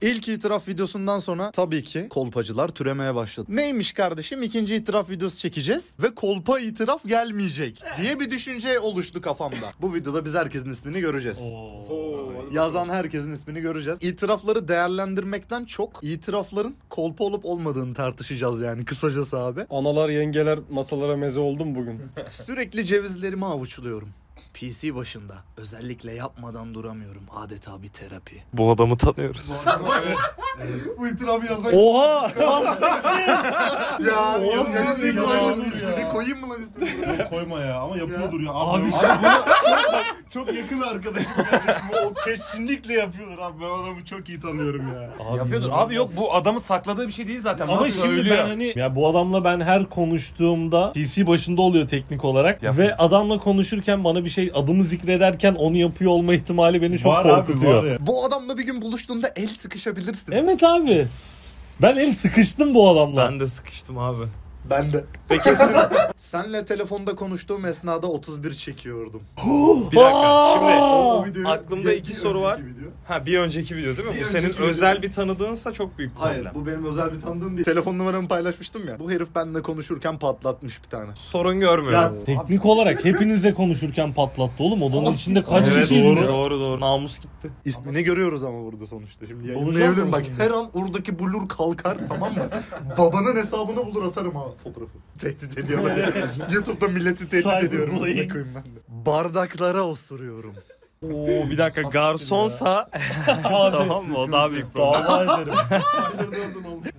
İlk itiraf videosundan sonra tabii ki kolpacılar türemeye başladı. Neymiş kardeşim ikinci itiraf videosu çekeceğiz ve kolpa itiraf gelmeyecek diye bir düşünce oluştu kafamda. Bu videoda biz herkesin ismini göreceğiz. Yazan herkesin ismini göreceğiz. İtirafları değerlendirmekten çok itirafların kolpa olup olmadığını tartışacağız yani kısacası abi. Analar yengeler masalara meze oldu mu bugün? Sürekli cevizlerimi avuçluyorum. PC başında. Özellikle yapmadan duramıyorum. Adeta bir terapi. Bu adamı tanıyoruz. Bu itirafı yazan... Oha! ya yayınlayayım mı lan ya. şimdi ismini? Koyayım mı lan ismini? Koyma ya ama yapıyordur ya. Abi, Abi abi, işte çok yakın arkadaşım kardeşim. O kesinlikle yapıyordur abi. Ben adamı çok iyi tanıyorum ya. Yapıyordur. Abi yok bu adamı sakladığı bir şey değil zaten. Ama Nasıl şimdi söylüyor? ben hani ya bu adamla ben her konuştuğumda PC başında oluyor teknik olarak Yapıyor. ve adamla konuşurken bana bir şey adımı zikrederken onu yapıyor olma ihtimali beni çok var abi korkutuyor. var ya. Bu adamla bir gün buluştuğunda el sıkışabilirsin. Evet abi. Ben el sıkıştım bu adamla. Ben de sıkıştım abi. Ben de. Peki Senle telefonda konuştuğum esnada 31 çekiyordum. Bir dakika. Şimdi Aa! videoyu- aklımda bir- iki bir soru var. önceki video. ha bir önceki video değil mi? Bir bu senin önceki özel bir tanıdığınsa çok büyük problem. Hayır bu benim özel bir tanıdığım değil. Telefon numaramı paylaşmıştım ya. Bu herif benimle konuşurken patlatmış bir tane. Sorun görmüyorum. Teknik olarak hepinize konuşurken patlattı oğlum. Odanın içinde kaç evet, kişiyiz? doğru, biz? doğru doğru. Namus gitti. İsmini görüyoruz ama burada sonuçta. Şimdi yayınlayabilirim. Bak her an oradaki blur kalkar tamam mı? Babanın hesabını bulur atarım ha fotoğrafı. Tehdit ediyorlar. YouTube'da milleti tehdit ediyorum. Koyayım ben de. Bardaklara osuruyorum. Oo bir dakika garsonsa tamam mı? O daha büyük problem. Dava ederim.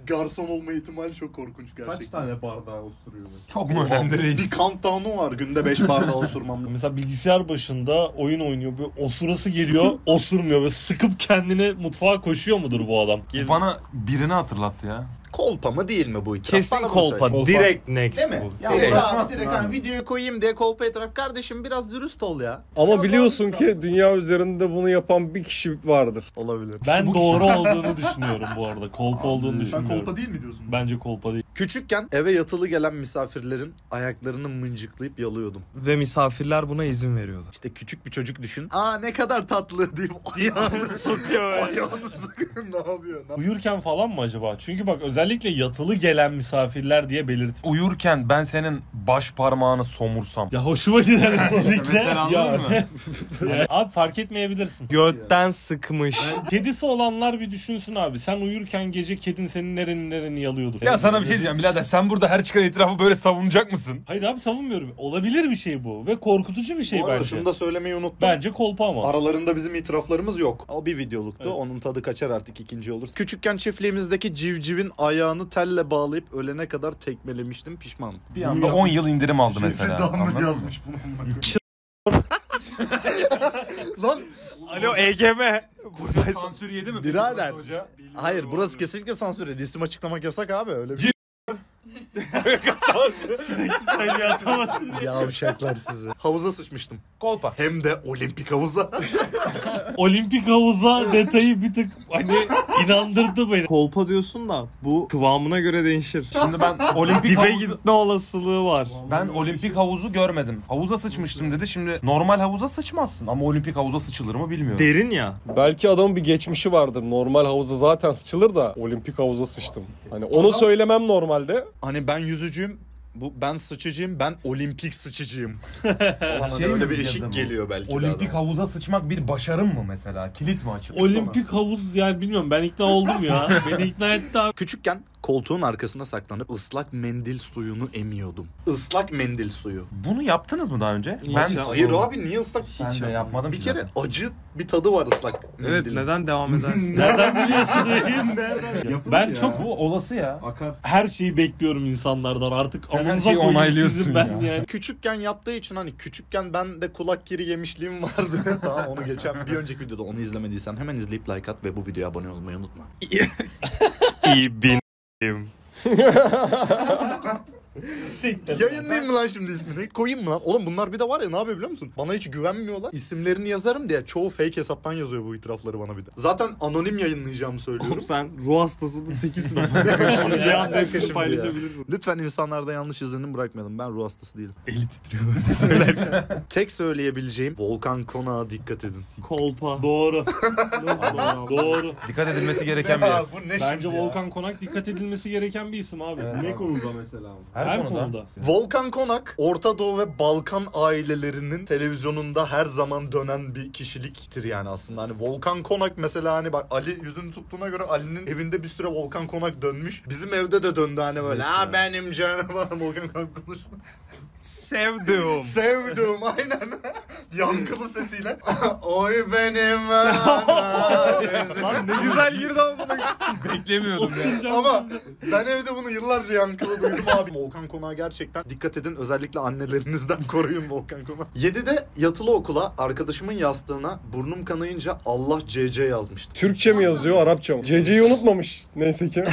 Garson olma ihtimali çok korkunç gerçekten. Kaç tane bardağı osuruyor? Çok mu önemli Bir countdown'u var günde 5 bardağı osurmam. Mesela bilgisayar başında oyun oynuyor. Bir osurası geliyor, osurmuyor ve sıkıp kendini mutfağa koşuyor mudur bu adam? Bana birini hatırlattı ya. Kolpa mı değil mi bu itiraf? Kesin Bana kolpa. söyle. Direkt next Değil mi? bu. Ya direkt, abi, direkt abi. hani videoyu koyayım diye kolpa itiraf. Kardeşim biraz dürüst ol ya. Ama biliyorsun ki dünya üzerinde bunu yapan bir kişi vardır. Olabilir. Ben doğru olduğunu düşünüyorum bu arada. Kolpa olduğunu düşünmüyorum. değil mi diyorsun? Bence kolpa değil. Küçükken eve yatılı gelen misafirlerin ayaklarını mıncıklayıp yalıyordum. Ve misafirler buna izin veriyordu. İşte küçük bir çocuk düşün. Aa ne kadar tatlı deyip ayağını Sokuyor ayağını sıkıyor. ne yapıyor? Ne Uyurken falan mı acaba? Çünkü bak özellikle yatılı gelen misafirler diye belirt. Uyurken ben senin baş parmağını somursam. Ya hoşuma gider. Mesela anladın mı? Yani abi fark etmeyebilirsin. Götten sıkmış. Kedisi olanlar bir düşünsün abi. Sen uyurken gece kedin senin nereni nereni yalıyordur. Ya sana bir şey diyeceğim birader sen burada her çıkan itirafı böyle savunacak mısın? Hayır abi savunmuyorum. Olabilir bir şey bu. Ve korkutucu bir şey Bu arada bence. şunu da söylemeyi unuttum. Bence kolpa ama. Aralarında bizim itiraflarımız yok. O bir videoluktu. Evet. Onun tadı kaçar artık ikinci olur. Küçükken çiftliğimizdeki civcivin ayağını telle bağlayıp ölene kadar tekmelemiştim pişmanım. Bir anda 10 yıl indirim aldı mesela. Şefri Dahmer Anladın mı? yazmış bunu. Lan Alo EGM. Buradayız. Sansür yedi mi? Birader. Hayır burası kesinlikle sansür edildi. İsim açıklamak yasak abi öyle bir şey. Sayı atamasın. Yavşaklar sizi. Havuza sıçmıştım. Kolpa. Hem de olimpik havuza. Olimpik havuza detayı bir tık hani inandırdı beni. Kolpa diyorsun da bu kıvamına göre değişir. Şimdi ben olimpik Dibe havuzu, gitme olasılığı var. ben olimpik havuzu görmedim. Havuza sıçmıştım dedi. Şimdi normal havuza sıçmazsın ama olimpik havuza sıçılır mı bilmiyorum. Derin ya. Belki adamın bir geçmişi vardır. Normal havuza zaten sıçılır da olimpik havuza sıçtım. Hani onu söylemem normalde. Hani ben yüzücüyüm. Bu ben sıçıcıyım, ben olimpik sıçıcıyım. Hani Şey öyle bir eşik ama? geliyor belki Olimpik adama. havuza sıçmak bir başarım mı mesela? Kilit mi açık? Olimpik havuz yani bilmiyorum ben ikna oldum ya. Beni ikna etti abi. Küçükken koltuğun arkasına saklanıp ıslak mendil suyunu emiyordum. Islak mendil suyu. Bunu yaptınız mı daha önce? Ben Hayır abi niye ıslak? ben de yapmadım. Bir ki kere zaten. acı bir tadı var ıslak Evet mendilin. neden devam edersin? Nereden biliyorsun reis? Ben çok bu olası ya. Akar. her şeyi bekliyorum insanlardan artık. Sen her şeyi onaylıyorsun ben ya. yani. Küçükken yaptığı için hani küçükken ben de kulak kiri yemişliğim vardı. tamam onu geçen bir önceki videoda onu izlemediysen hemen izleyip like at ve bu videoya abone olmayı unutma. İyi bin. him. Siktir. Yayınlayayım mı lan şimdi ismini? Koyayım mı lan? Oğlum bunlar bir de var ya ne yapıyor biliyor musun? Bana hiç güvenmiyorlar. İsimlerini yazarım diye çoğu fake hesaptan yazıyor bu itirafları bana bir de. Zaten anonim yayınlayacağımı söylüyorum. Oğlum sen ruh hastasının tekisin ama. Şunu bir anda hepsini paylaşabilirsin. Lütfen insanlarda yanlış izlenim bırakmayalım. Ben ruh hastası değilim. Eli titriyor böyle söylerken. Tek söyleyebileceğim Volkan Konağa dikkat edin. Kolpa. Doğru. Nasıl Doğru. Dikkat edilmesi gereken bir Ya yer. bu ne Bence şimdi ya? Volkan Konak dikkat edilmesi gereken bir isim abi. Ne konuda mesela? Her, Her konuda. konuda. Volkan Konak, Orta Doğu ve Balkan ailelerinin televizyonunda her zaman dönen bir kişiliktir yani aslında. Hani Volkan Konak mesela hani bak Ali yüzünü tuttuğuna göre Ali'nin evinde bir süre Volkan Konak dönmüş. Bizim evde de döndü hani böyle. Ha benim canım Volkan Konak konuşuyor. Sevdim. Sevdim aynen. Yankılı sesiyle. Oy benim anam. Lan ne güzel girdi ama buna. Beklemiyordum ya. Ama ben evde bunu yıllarca yankılı duydum abi. Volkan Konak'a gerçekten dikkat edin. Özellikle annelerinizden koruyun Volkan Konak. 7'de yatılı okula arkadaşımın yastığına burnum kanayınca Allah CC yazmıştı. Türkçe mi yazıyor, Arapça mı? CC'yi unutmamış. Neyse ki.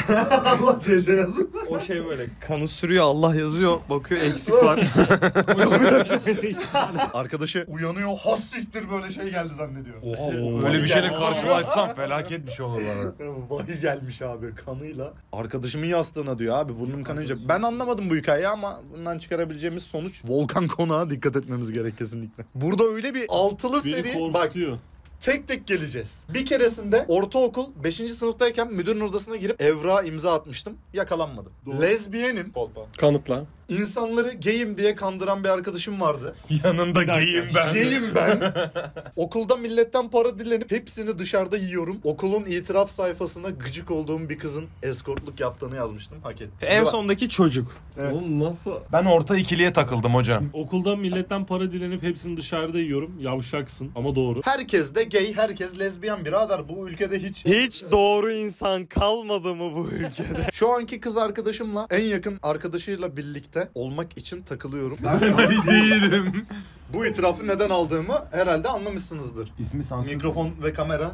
Allah CC yazmış. O şey böyle kanı sürüyor Allah yazıyor bakıyor eksik var. Arkadaşı uyanıyor has siktir böyle şey geldi zannediyor. Oha Böyle bir şeyle karşılaşsam felaket bir şey olur bana. Vahiy gelmiş abi kanıyla. Arkadaşımın yastığına diyor abi burnum kanayınca. Ben anlamadım bu hikayeyi ama bundan çıkarabileceğimiz sonuç Volkan Konak'a dikkat etmemiz gerek kesinlikle. Burada öyle bir altılı Beni seri bak korkutuyor. tek tek geleceğiz. Bir keresinde ortaokul 5. sınıftayken müdürün odasına girip evrağa imza atmıştım. Yakalanmadım. Lezbiyenim. Kanıtla. İnsanları gayim diye kandıran bir arkadaşım vardı. Yanında giyeyim ben. Gayim ben. Okulda milletten para dilenip hepsini dışarıda yiyorum. Okulun itiraf sayfasına gıcık olduğum bir kızın eskortluk yaptığını yazmıştım. Hak ettim. en sondaki çocuk. Evet. Oğlum nasıl? Ben orta ikiliye takıldım hocam. Okulda milletten para dilenip hepsini dışarıda yiyorum. Yavşaksın ama doğru. Herkes de gay, herkes lezbiyen birader. Bu ülkede hiç... Hiç doğru insan kalmadı mı bu ülkede? Şu anki kız arkadaşımla en yakın arkadaşıyla birlikte olmak için takılıyorum. Ben Değilim. bu itirafı neden aldığımı herhalde anlamışsınızdır. İsmi sansür. Mikrofon ve kamera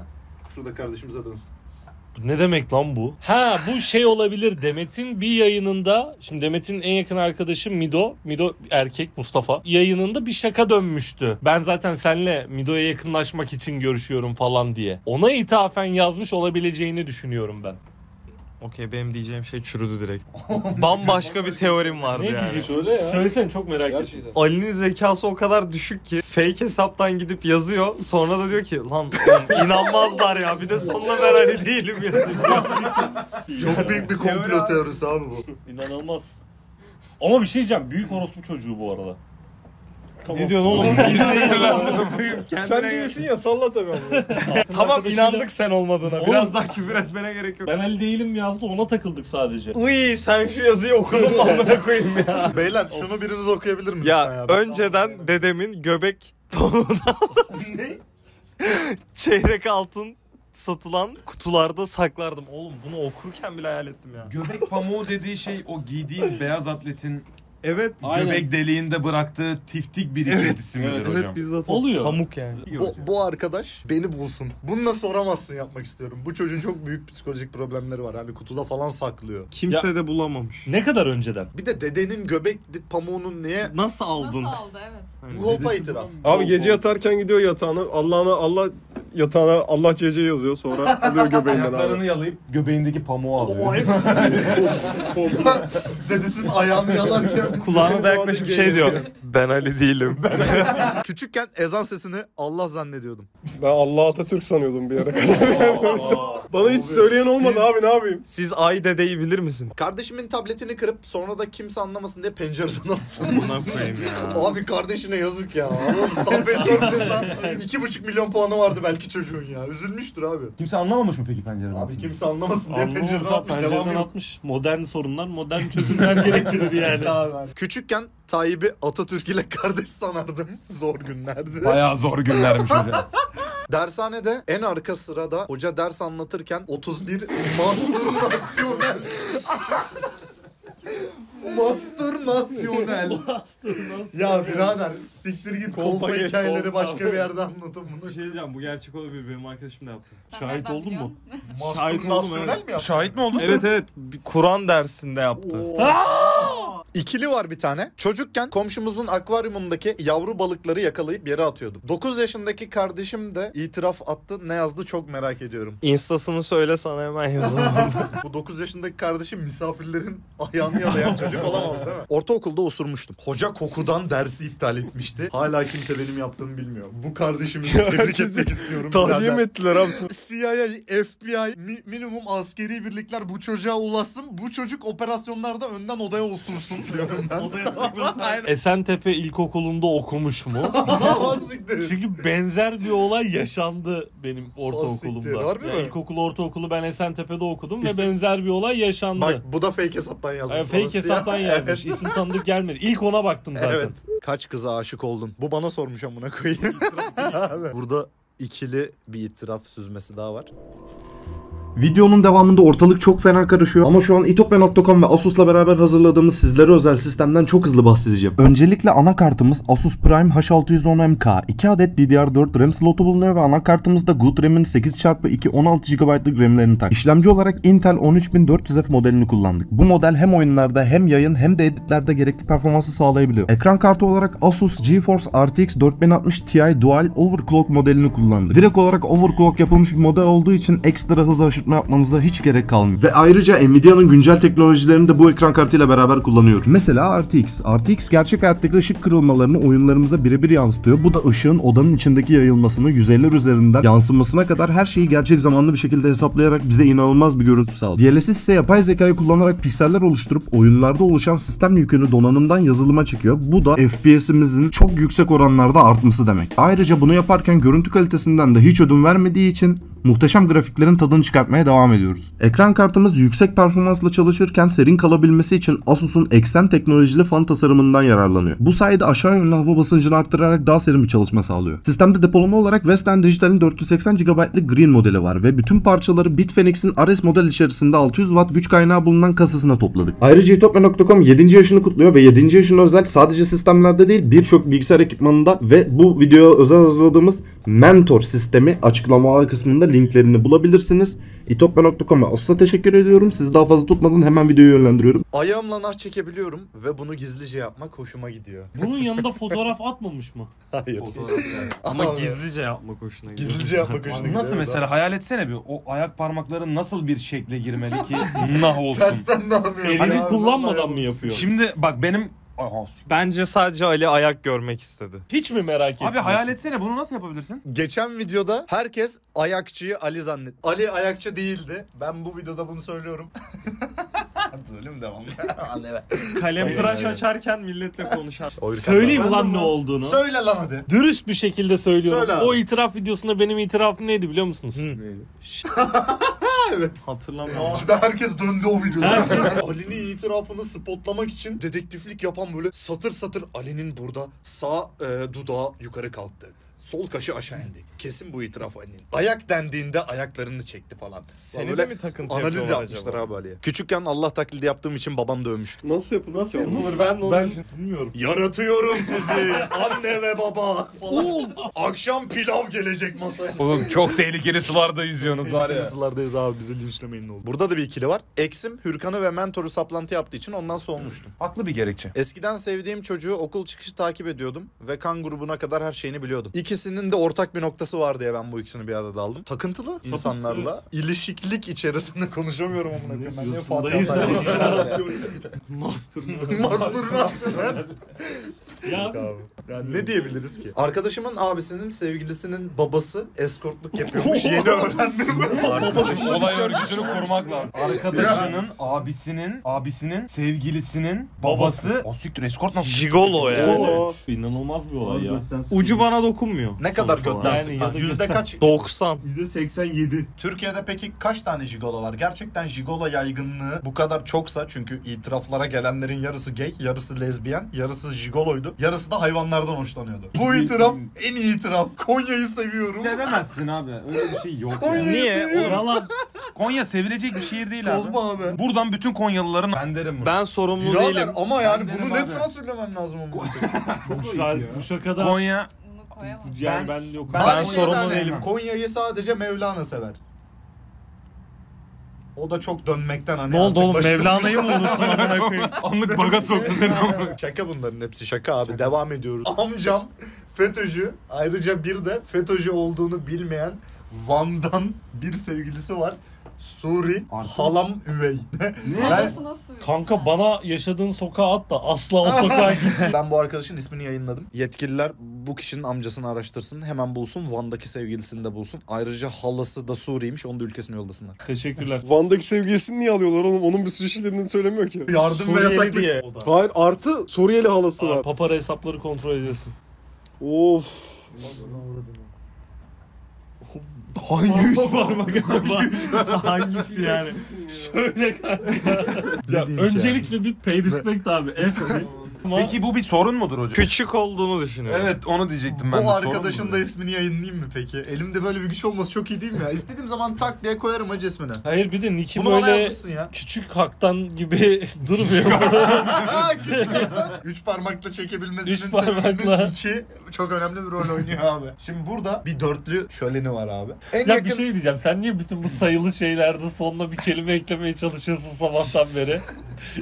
şurada kardeşimize dönsün. Ne demek lan bu? Ha bu şey olabilir. Demet'in bir yayınında şimdi Demet'in en yakın arkadaşı Mido. Mido erkek Mustafa. Yayınında bir şaka dönmüştü. Ben zaten seninle Mido'ya yakınlaşmak için görüşüyorum falan diye. Ona ithafen yazmış olabileceğini düşünüyorum ben. Okey benim diyeceğim şey çürüdü direkt. Bambaşka bir teorim vardı Ne yani. diyecek? Söyle ya. Söylesene çok merak ettim. Gerçekten. Ali'nin zekası o kadar düşük ki fake hesaptan gidip yazıyor. Sonra da diyor ki lan oğlum inanmazlar ya. Bir de sonuna ben Ali değilim yazıyor. Çok büyük bir komplo teorisi abi bu. İnanılmaz. Ama bir şey diyeceğim. Büyük orospu çocuğu bu arada. Ne diyorsun oğlum? Sen değilsin ya salla tabii onu. Tamam inandık sen olmadığına. Oğlum- Biraz daha küfür etmene gerek yok. Ben Ali değilim yazdı ona takıldık sadece. Uy sen şu yazıyı okudun mu amına koyayım ya. Beyler şunu biriniz okuyabilir mi? Ya, Ben- önceden dedemin göbek pamuğundan çeyrek altın satılan kutularda saklardım. Oğlum bunu okurken bile hayal ettim ya. Göbek pamuğu dediği şey o giydiğin beyaz atletin Evet. Aynen. göbek deliğinde bıraktığı tiftik birikintisi midir Evet, hocam? evet bizzat Oluyor. Pamuk yani. Bu, bu arkadaş beni bulsun. Bununla soramazsın yapmak istiyorum. Bu çocuğun çok büyük psikolojik problemleri var. Hani kutuda falan saklıyor. Kimse de bulamamış. Ne kadar önceden? Bir de dedenin göbek pamuğunun niye Nasıl aldın? Nasıl aldı evet. bu hopa itiraf. Abi gece yatarken gidiyor yatağına. Allah'ına Allah yatağına Allah CC yazıyor sonra alıyor göbeğinden Ayaklarını abi. yalayıp göbeğindeki pamuğu alıyor. O hep Dedesinin ayağını yalarken Kulağına da yaklaşıp şey diyor. Ben Ali değilim. Küçükken ezan sesini Allah zannediyordum. Ben Allah Atatürk sanıyordum bir ara kadar. Bana hiç söyleyen olmadı abi ne yapayım? Siz Ay dedeyi bilir misin? Kardeşimin tabletini kırıp sonra da kimse anlamasın diye pencereden attım. Buna koyayım ya. Abi kardeşine yazık ya. Oğlum Subway Surfers'da 2,5 milyon puanı vardı belki çocuğun ya. Üzülmüştür abi. Kimse anlamamış mı peki pencereden? Abi kimse anlamasın diye pencereden atmış. Pencereden atmış. Modern sorunlar, modern çözümler gerektirir yani. Küçükken Tayyip'i Atatürk ile kardeş sanardım. Zor günlerdi. Bayağı zor günlermiş hocam. Dershanede en arka sırada hoca ders anlatırken 31 mastürnasyonel. Mastürnasyonel. ya birader siktir git kolpa Kolpa geç, hikayeleri kolpa. başka bir yerde anlatın bunu. Bir şey diyeceğim bu gerçek olabilir benim arkadaşım da yaptı. Şahit oldun mu? Şahit oldum, Mastürnasyonel evet. mi yaptın? Şahit mi oldun? Evet evet bir Kur'an dersinde yaptı. İkili var bir tane. Çocukken komşumuzun akvaryumundaki yavru balıkları yakalayıp yere atıyordum. 9 yaşındaki kardeşim de itiraf attı. Ne yazdı çok merak ediyorum. Instasını söyle sana hemen yazalım. Bu 9 yaşındaki kardeşim misafirlerin ayağını yalayan çocuk olamaz değil mi? Ortaokulda osurmuştum. Hoca kokudan dersi iptal etmişti. Hala kimse benim yaptığımı bilmiyor. Bu kardeşimi tebrik etmek istiyorum. Tahliye mi ettiler abi? CIA, FBI, mi- minimum askeri birlikler bu çocuğa ulaşsın. Bu çocuk operasyonlarda önden odaya osursun diyorum ben. Aynen. Esentepe İlkokulu'nda okumuş mu? Çünkü benzer bir olay yaşandı benim ortaokulumda. harbi Ya mi? İlkokul, ortaokulu ben Esentepe'de okudum İsim- ve benzer bir olay yaşandı. Bak bu da fake hesaptan yazmış. Yani fake falan. Siyah- yazmış. İsim tanıdık gelmedi. İlk ona baktım zaten. Evet. Kaç kıza aşık oldun? Bu bana sormuş amına koyayım. Burada ikili bir itiraf süzmesi daha var. Videonun devamında ortalık çok fena karışıyor ama şu an itopya.com ve Asus'la beraber hazırladığımız sizlere özel sistemden çok hızlı bahsedeceğim. Öncelikle anakartımız Asus Prime H610MK. 2 adet DDR4 RAM slotu bulunuyor ve anakartımızda Good RAM'in 8x2 16 GB'lık RAM'lerini tak. İşlemci olarak Intel 13400F modelini kullandık. Bu model hem oyunlarda hem yayın hem de editlerde gerekli performansı sağlayabiliyor. Ekran kartı olarak Asus GeForce RTX 4060 Ti Dual Overclock modelini kullandık. Direkt olarak overclock yapılmış bir model olduğu için ekstra hız aşırtma yapmanıza hiç gerek kalmıyor. Ve ayrıca Nvidia'nın güncel teknolojilerini de bu ekran kartıyla beraber kullanıyoruz. Mesela RTX. RTX gerçek hayattaki ışık kırılmalarını oyunlarımıza birebir yansıtıyor. Bu da ışığın odanın içindeki yayılmasını yüzeyler üzerinden yansımasına kadar her şeyi gerçek zamanlı bir şekilde hesaplayarak bize inanılmaz bir görüntü sağlıyor. DLSS ise yapay zekayı kullanarak pikseller oluşturup oyunlarda oluşan sistem yükünü donanımdan yazılıma çekiyor. Bu da FPS'imizin çok yüksek oranlarda artması demek. Ayrıca bunu yaparken görüntü kalitesinden de hiç ödün vermediği için muhteşem grafiklerin tadını çıkartmaya devam ediyoruz. Ekran kartımız yüksek performansla çalışırken serin kalabilmesi için Asus'un eksen teknolojili fan tasarımından yararlanıyor. Bu sayede aşağı yönlü hava basıncını arttırarak daha serin bir çalışma sağlıyor. Sistemde depolama olarak Western Digital'in 480 GB'lık Green modeli var ve bütün parçaları Bitfenix'in Ares model içerisinde 600 Watt güç kaynağı bulunan kasasına topladık. Ayrıca itopya.com 7. yaşını kutluyor ve 7. yaşına özel sadece sistemlerde değil birçok bilgisayar ekipmanında ve bu videoya özel hazırladığımız Mentor sistemi açıklamalar kısmında linklerini bulabilirsiniz. itopya.com ve Asus'a teşekkür ediyorum. Sizi daha fazla tutmadan hemen videoyu yönlendiriyorum. Ayağımla nah çekebiliyorum ve bunu gizlice yapmak hoşuma gidiyor. Bunun yanında fotoğraf atmamış mı? Hayır. Ama Abi, gizlice yapmak hoşuna gidiyor. Gizlice yapmak hoşuna gidiyor. nasıl mesela hayal etsene bir o ayak parmakları nasıl bir şekle girmeli ki nah olsun. Tersten ne yapıyor? Elini Hani kullanmadan mı yapıyor? Şimdi bak benim Bence sadece Ali ayak görmek istedi. Hiç mi merak ettin? Abi hayal etsene bunu nasıl yapabilirsin? Geçen videoda herkes ayakçıyı Ali zannet. Ali ayakçı değildi. Ben bu videoda bunu söylüyorum. Zulüm devam. Kalem tıraş açarken milletle konuşan. Söyleyeyim ulan ne olduğunu. Söyle lan hadi. Dürüst bir şekilde söylüyorum. Söyle abi. o itiraf videosunda benim itirafım neydi biliyor musunuz? Evet. Hatırlamıyorum. Şimdi herkes döndü o videoda. Ali'nin itirafını spotlamak için dedektiflik yapan böyle satır satır Ali'nin burada sağ e, dudağı yukarı kalktı. Sol kaşı aşağı indi. Kesin bu itiraf Ali'nin. Ayak dendiğinde ayaklarını çekti falan. Seni Böyle de mi takıntı Analiz yapıyorlar yapmışlar acaba? abi Ali'ye. Küçükken Allah taklidi yaptığım için babam dövmüştü. Nasıl yapılır? Nasıl yapılır? Ben de onu Ben bilmiyorum. Yaratıyorum sizi anne ve baba falan. Akşam pilav gelecek masaya. Oğlum çok tehlikeli sularda yüzüyorsunuz var ya. Yazılardayız abi bizi linçlemeyin ne olur. Burada da bir ikili var. Eksim Hürkan'ı ve mentoru saplantı yaptığı için ondan soğumuştum. Haklı bir gerekçe. Eskiden sevdiğim çocuğu okul çıkışı takip ediyordum ve kan grubuna kadar her şeyini biliyordum. İkisinin de ortak bir noktası var diye ben bu ikisini bir arada aldım. Takıntılı insanlarla ilişiklik içerisinde konuşamıyorum amına koyayım. Ben niye Fatih. Altaylı Mastürbasyon. Ya Abi. Yani ne diyebiliriz ki? Arkadaşımın abisinin sevgilisinin babası eskortluk yapıyormuş. Yeni öğrendim. babası Olay örgüsünü korumak lazım. Arkadaşının, abisinin, abisinin, sevgilisinin, babası. O siktir eskort nasıl? Jigolo yani. inanılmaz bir olay ya. Ucu bana dokunmuyor. Ne kadar götten Yani sıkma? Yüzde kaç? 90. %87. Türkiye'de peki kaç tane jigolo var? Gerçekten jigolo yaygınlığı bu kadar çoksa çünkü itiraflara gelenlerin yarısı gay, yarısı lezbiyen, yarısı jigoloydu, yarısı da hayvanlardan hoşlanıyordu. Bu itiraf en iyi itiraf. Konya'yı seviyorum. Sevemezsin abi. Öyle bir şey yok. Konya'yı yani. Niye? seviyorum. Yalan. Konya sevilecek bir şehir değil abi. Olma abi. Buradan bütün Konyalıların ben derim bunu. Ben sorumlu Birader değilim. ama yani Ben bunu net abi. sansürlemem lazım ama. Bu, şarkı, bu şakada Konya yani Ben- ben, yok. ben Ben sorumlu değilim. Konya'yı sadece Mevlana sever. O da çok dönmekten hani Ne oldu oğlum Mevlana'yı mı unuttun amına koyayım? Anlık baga soktun beni ama. Şaka bunların hepsi şaka abi. Devam ediyoruz. Amcam FETÖ'cü. Ayrıca bir de FETÖ'cü olduğunu bilmeyen Van'dan bir sevgilisi var. Suri, halam üvey. ben, Arasına suyu. Kanka bana yaşadığın sokağa at da asla o sokağa gitme. ben bu arkadaşın ismini yayınladım. Yetkililer bu kişinin amcasını araştırsın. Hemen bulsun. Van'daki sevgilisini de bulsun. Ayrıca halası da Suri'ymiş. Onu da ülkesine yollasınlar. Teşekkürler. Van'daki sevgilisini niye alıyorlar oğlum? Onun bir suç işlediğini söylemiyor ki. Yardım ve Suriyeli yataklık. diye. O da. Hayır artı Suriyeli halası Aa, var. Papara hesapları kontrol edesin. Of. Hangi üç parmak acaba? Hangisi yani? Şöyle kanka. ya, öncelikle bir pay respect abi. F. Ama Peki bu bir sorun mudur hocam? Küçük olduğunu düşünüyorum. Evet onu diyecektim ben de. Bu sorun arkadaşın da ismini yayınlayayım mı peki? Elimde böyle bir güç olması çok iyi değil mi ya? İstediğim zaman tak diye koyarım hacı ismini. hayır bir de Nick'i Bunu bana böyle ya. küçük haktan gibi durmuyor. Ha, küçük ekran. Üç parmakla çekebilmesinin Üç parmakla. sebebinin iki çok önemli bir rol oynuyor abi. Şimdi burada bir dörtlü şöleni var abi. En ya yakın... bir şey diyeceğim. Sen niye bütün bu sayılı şeylerde sonuna bir kelime eklemeye çalışıyorsun sabahtan beri?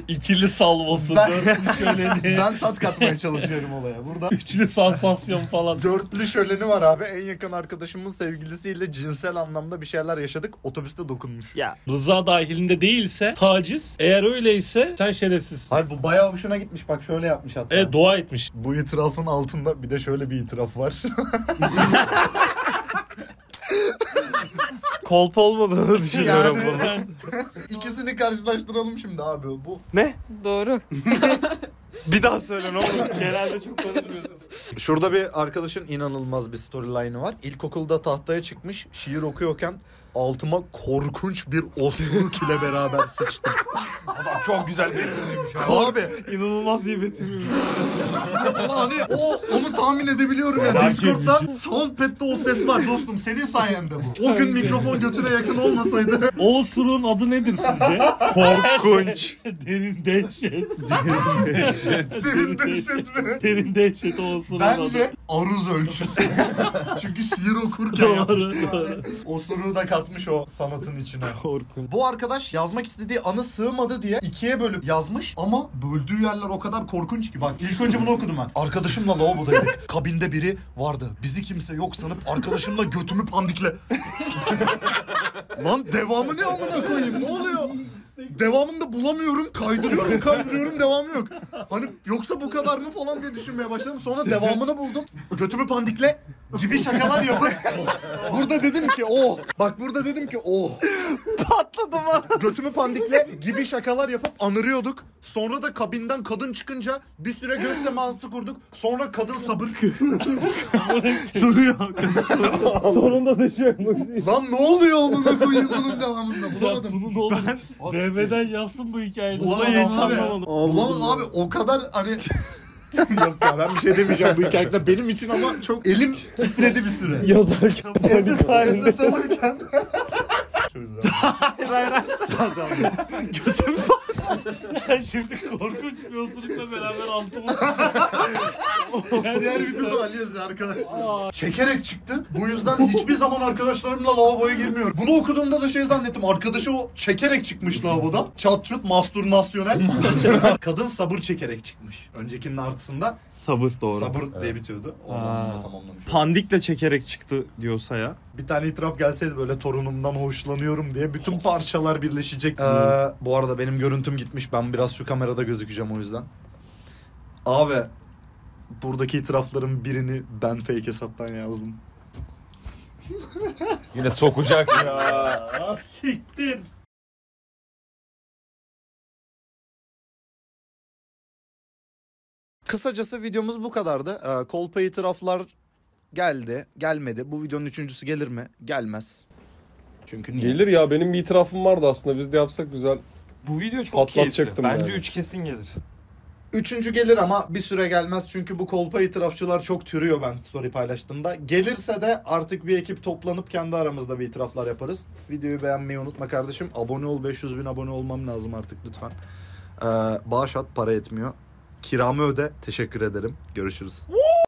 İkili salvosu, Ben- dörtlü şöleni, Ben tat katmaya çalışıyorum olaya. Burada üçlü sansasyon falan. dörtlü şöleni var abi. En yakın arkadaşımın sevgilisiyle cinsel anlamda bir şeyler yaşadık. Otobüste dokunmuş. Ya Rıza dahilinde değilse taciz. Eğer öyleyse sen şerefsizsin. Hayır bu bayağı hoşuna gitmiş. Bak şöyle yapmış hatta. Evet dua etmiş. Bu itirafın altında bir de şöyle bir itiraf var. kolpa olmadığını düşünüyorum Yani- bunu. İkisini karşılaştıralım şimdi abi. Bu Doğru. Bir daha söyle ne olur. Genelde çok konuşmuyorsun. Şurada bir arkadaşın inanılmaz bir storyline'ı var. İlkokulda tahtaya çıkmış şiir okuyorken altıma korkunç bir osuruk ile beraber sıçtım. Çok güzel bir eseriymiş. Abi İnanılmaz iyi betimim. ulan hani o onu tahmin edebiliyorum ya. Discord'da soundpad'de o ses var dostum. Senin sayende bu. O gün mikrofon götüne yakın olmasaydı O osurun adı nedir sizce? Korkunç. Derin dehşet. derin dehşet mi? Derin dehşet o osurun adı. Bence aruz ölçüsü. Çünkü şiir okurken yapmış. Doğru doğru. Osuruğu da katmış o sanatın içine. Korkunç. Bu arkadaş yazmak istediği anı sığmadı diye ikiye bölüp yazmış ama böldüğü yerler o kadar korkunç ki. Bak ilk önce bunu okudum ben. Arkadaşımla lavabodaydık. Kabinde biri vardı. Bizi kimse yok sanıp arkadaşımla götümü pandikle. Lan devamı ne amına koyayım? Ne oluyor? Devamını da bulamıyorum. Kaydırıyorum, kaydırıyorum. Devamı yok. Hani yoksa bu kadar mı falan diye düşünmeye başladım. Sonra devamını buldum. Götümü pandikle gibi şakalar yapıp burada dedim ki oh. Bak burada dedim ki oh. Patladım ha. Götümü pandikle gibi şakalar yapıp anırıyorduk. Sonra da kabinden kadın çıkınca bir süre göz teması kurduk. Sonra kadın sabır. Duruyor. Sonunda da şey Lan ne oluyor amına koyayım bunun devamında bulamadım. bunu ne olur DM'den yazsın bu hikayeyi. Bulamadım Olayı hiç abi. anlamadım. Bulamadım abi o kadar hani Yok ya ben bir şey demeyeceğim bu hikayede benim için ama çok elim titredi bir süre. Yazarken SS SS alırken. Götüm Şimdi korkunç bir osurukla beraber altımı Diğer videoda Ali yazıyor arkadaş. Çekerek çıktı. Bu yüzden hiçbir zaman arkadaşlarımla lavaboya girmiyorum. Bunu okuduğumda da şey zannettim. Arkadaşı o çekerek çıkmış lavaboda. Çat çut mastürnasyonel. Kadın sabır çekerek çıkmış. Öncekinin artısında Sabır doğru. sabır diye bitiyordu. Ondan tamamlamış. Pandikle çekerek çıktı diyorsa ya. Bir tane itiraf gelseydi böyle torunumdan hoşlanıyorum diye bütün parçalar birleşecek. Ee, bu arada benim görüntüm gitmiş. Ben biraz şu kamerada gözükeceğim o yüzden. Abi buradaki itirafların birini ben fake hesaptan yazdım. Yine sokacak ya. Ah siktir. Kısacası videomuz bu kadardı. Ee, kolpa itiraflar geldi, gelmedi. Bu videonun üçüncüsü gelir mi? Gelmez. Çünkü niye? Gelir ya benim bir itirafım vardı aslında biz de yapsak güzel. Bu video çok keyifli. Bence yani. 3 kesin gelir. Üçüncü gelir ama bir süre gelmez çünkü bu kolpa itirafçılar çok türüyor ben story paylaştığımda. Gelirse de artık bir ekip toplanıp kendi aramızda bir itiraflar yaparız. Videoyu beğenmeyi unutma kardeşim. Abone ol 500 bin abone olmam lazım artık lütfen. Ee, bağış at para etmiyor. Kiramı öde. Teşekkür ederim. Görüşürüz.